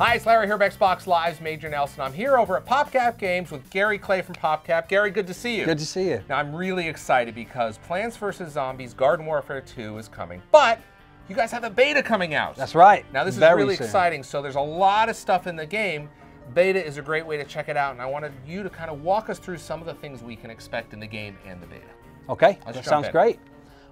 Hi, it's Larry here of Xbox Live's Major Nelson. I'm here over at PopCap Games with Gary Clay from PopCap. Gary, good to see you. Good to see you. Now, I'm really excited because Plants vs. Zombies Garden Warfare 2 is coming, but you guys have a beta coming out. That's right. Now, this is really soon. exciting. So, there's a lot of stuff in the game. Beta is a great way to check it out, and I wanted you to kind of walk us through some of the things we can expect in the game and the beta. Okay, Let's that sounds in. great.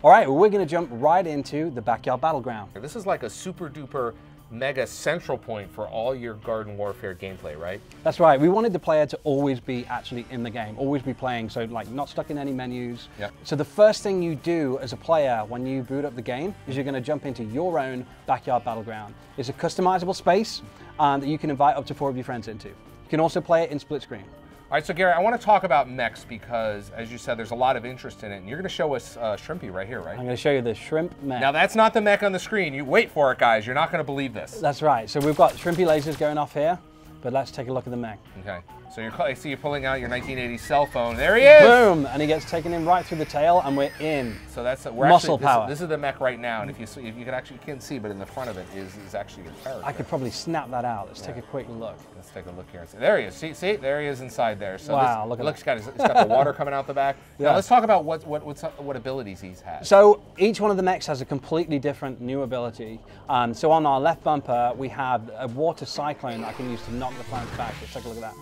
All right, well, we're going to jump right into the backyard battleground. This is like a super duper mega central point for all your Garden Warfare gameplay, right? That's right. We wanted the player to always be actually in the game, always be playing, so like not stuck in any menus. Yep. So the first thing you do as a player when you boot up the game is you're going to jump into your own backyard battleground. It's a customizable space um, that you can invite up to four of your friends into. You can also play it in split screen. All right, so Gary, I want to talk about mechs because, as you said, there's a lot of interest in it, and you're going to show us uh, Shrimpy right here, right? I'm going to show you the shrimp mech. Now, that's not the mech on the screen. You wait for it, guys. You're not going to believe this. That's right. So we've got shrimpy lasers going off here, but let's take a look at the mech. Okay. So you're, I see you pulling out your 1980 cell phone. There he is. Boom! And he gets taken in right through the tail, and we're in. So that's we're Muscle actually, power. This, this is the mech right now, and if you see, if you can actually you can't see, but in the front of it is is actually your character. I could probably snap that out. Let's take a quick look. Let's take a look here. see. There he is. See, see, there he is inside there. So Wow, this, look at look, he's got, he's got the water coming out the back. Now let's talk about what what what's, what abilities he's had. So each one of the mechs has a completely different new ability. Um, so on our left bumper, we have a water cyclone that I can use to knock the plants back. Let's take a look at that.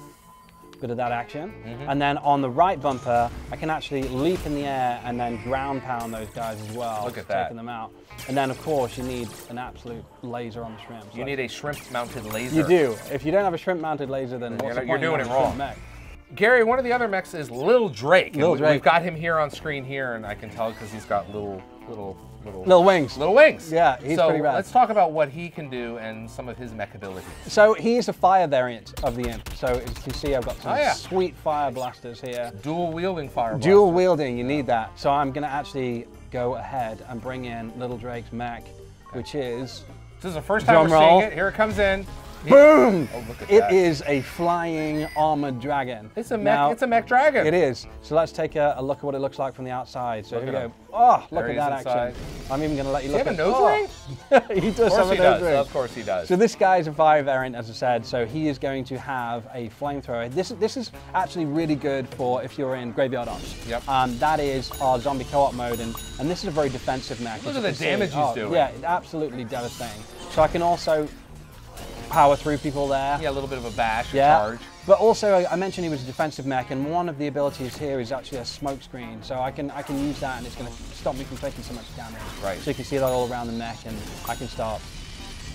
Good of that action. Mm-hmm. And then on the right bumper, I can actually leap in the air and then ground pound those guys as well. Look at that. Taking them out. And then of course you need an absolute laser on the shrimp. you need a shrimp-mounted laser. You do. If you don't have a shrimp mounted laser, then You're not- you're doing it wrong. mech? Gary, one of the other mechs is Lil Drake. Lil Drake. We've got him here on screen here, and I can tell because he's got little, little, little, Little wings. little wings. Yeah, he's so pretty rad. let's talk about what he can do and some of his mech abilities. So he is a fire variant of the imp. So as you see, I've got some Oh, yeah. sweet fire blasters here. Dual wielding fire. Dual blaster. wielding, you need that. So I'm going to actually go ahead and bring in Little Drake's mech, which is This is the first time we're roll. seeing it. Here it comes in. Boom. Oh, It that. is a flying armored dragon. It's a mech. Now, it's a mech dragon. It is. So let's take a, a look at what it looks like from the outside. So Look here we go. him. Oh, look he at is that inside. action. I'm even going to let you Does he look have a at nose oh. ring? he does Of course have a he nose does. ring. Of course he does. So this guy's a fire variant, as I said. So he is going to have a flamethrower. This this is actually really good for if you're in graveyard ops. Yep. Um, that is our zombie co-op mode, and and this is a very defensive mech. Look at the can see. damage he's Oh, doing. Yeah, absolutely devastating. So I can also power through people there. yeah, a little bit of a bash, Yeah. charge. But also, I- mentioned he was a defensive mech, and one of the abilities here is actually a smoke screen. So I can I can use that, and it's going to stop me from taking so much damage. Right. So you can see that all around the mech, and I can start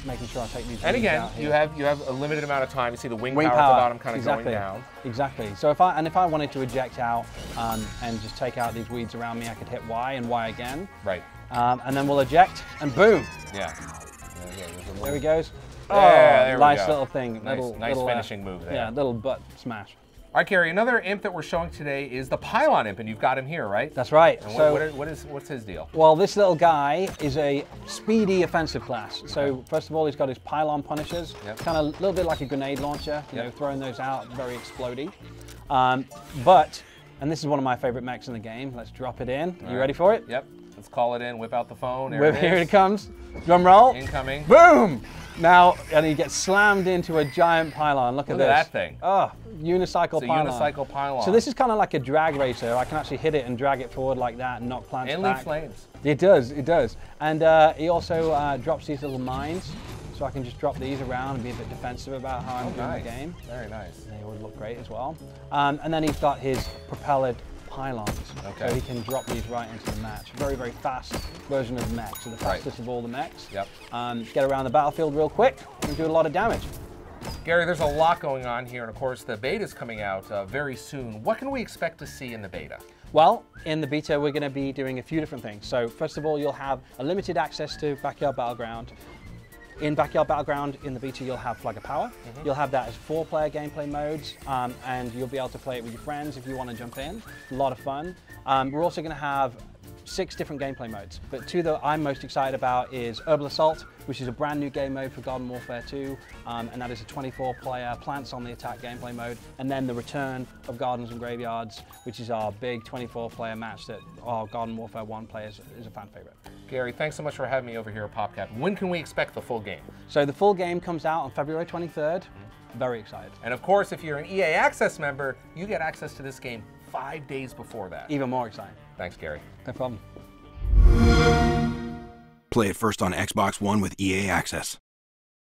making sure I take these. And again, you have you have a limited amount of time. You see the wing, wing power, power, at the bottom kind of exactly. going down. Exactly. So if I and if I wanted to eject out um, and just take out these weeds around me, I could hit Y and Y again, Right. um, and then we'll eject, and boom, Yeah. There, you go. There he goes. Oh, there we nice little thing. Nice- little, nice little, uh, finishing move there. Yeah, little butt smash. All right, Gary. Another imp that we're showing today is the pylon imp, and you've got him here, right? That's right. And so what, what, is what's his deal? Well, this little guy is a speedy offensive class. So first of all, he's got his pylon punishers, Yep. kind of a little bit like a grenade launcher. You Yep. know, throwing those out, very explody. Um, but, and this is one of my favorite mechs in the game. Let's drop it in. you right. ready for it? Yep. Let's call it in. Whip out the phone. There Whip- it here it comes. Drum roll. Incoming. Boom! Now, and he gets slammed into a giant pylon. Look at Look at this. that thing. Oh, unicycle It's pylon. unicycle pylon. So this is kind of like a drag racer. I can actually hit it and drag it forward like that and knock plants and back. leave flames. It does, it does. And uh, he also uh, drops these little mines, so I can just drop these around and be a bit defensive about how I'm Oh, doing nice. the game. Very nice. They would look great as well. Um, and then he's got his propellered pylons, Okay. so he can drop these right into the match. Very, very fast version of the mech, so the Right. fastest of all the mechs. Yep. Um, get around the battlefield real quick and do a lot of damage. Gary, there's a lot going on here, and of course, the beta is coming out uh, very soon. What can we expect to see in the beta? Well, in the beta, we're going to be doing a few different things. So, first of all, you'll have a limited access to Backyard Battleground. In Backyard Battleground, in the beta, you'll have Flag of Power. You'll have that as four-player gameplay modes, um, and you'll be able to play it with your friends if you want to jump in. A lot of fun. Um, we're also going to have six different gameplay modes. But two that I'm most excited about is Herbal Assault, which is a brand new game mode for Garden Warfare 2, um, and that is a 24-player Plants on the Attack gameplay mode. And then the return of Gardens and Graveyards, which is our big 24-player match that our Garden Warfare 1 players is a fan favorite. Gary, thanks so much for having me over here at PopCap. When can we expect the full game? So the full game comes out on February 23rd. Very excited. And of course, if you're an EA Access member, you get access to this game five days before that. Even more exciting. Thanks, Gary. No problem. Play it first on Xbox One with EA Access.